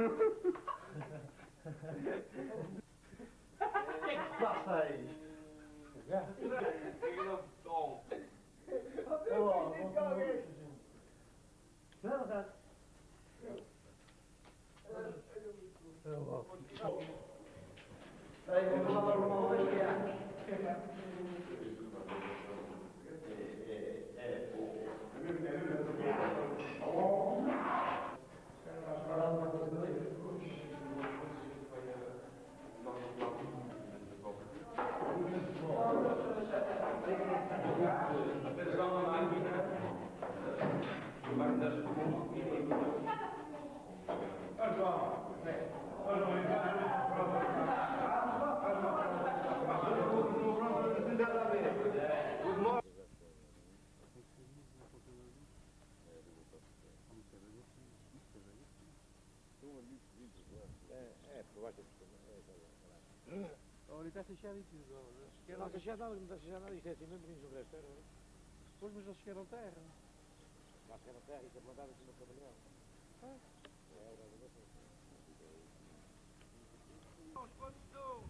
Ik was hij. Ja. Ik geloof Tom. Wat wil ik ga kanker? Wel dat. Heel wat. Hey, we gaan allemaal weer. não dólares. Chegaram... Não, já não, não já não isto é assim, não mesmo que não resto, era. É? Pois, mas eles chegaram terra. Lá chegaram terra, isto é plantado aqui no caminhão. É? É, era, era, era. Assim. Os quantos estão?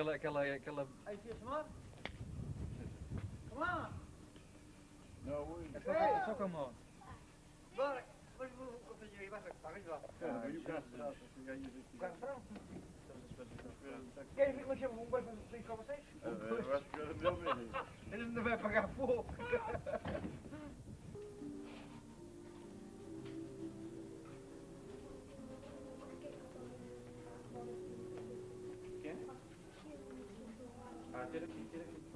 aquela, aquela, aquela. Aí tinha chamado? Come on! No, we. É só, é só come on. Bora! Mas vou fazer aí, vai para lá. Cara, eu quero. Quero frango? Querem ver que eu chamo um banco vamos, vocês com vocês? Eles não vão pagar pouco. did it, did it.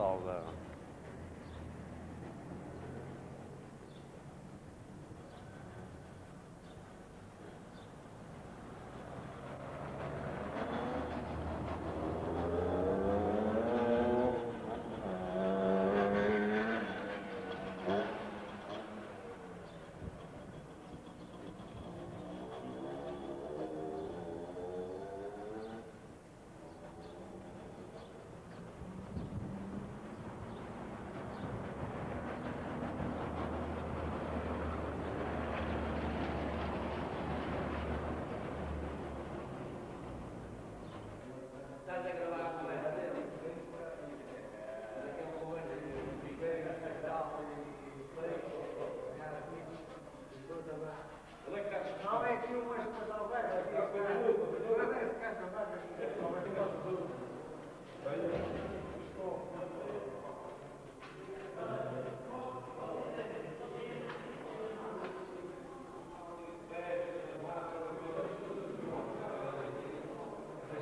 all the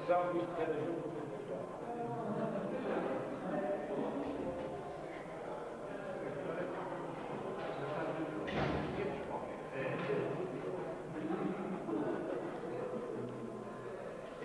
Não é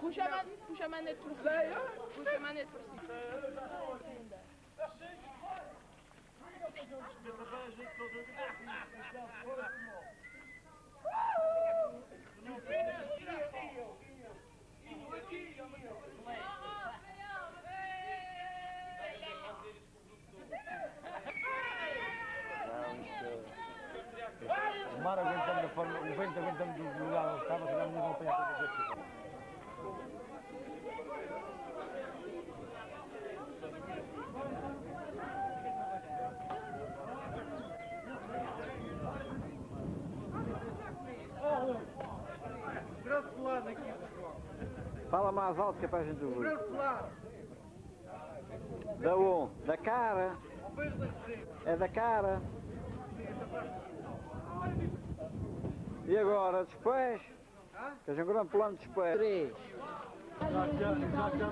Pushaman, pushaman et kursi. Pushaman et kursi. Woo! Mar aguentando da forma, o vento aguentando do lado onde estava, se não vão apanhar todas as vezes. Fala mais alto que é para a gente ouvir. Da onde? Da cara. É da cara. E agora, depois? Queres um grande plano depois? Três. Já, já, já, já.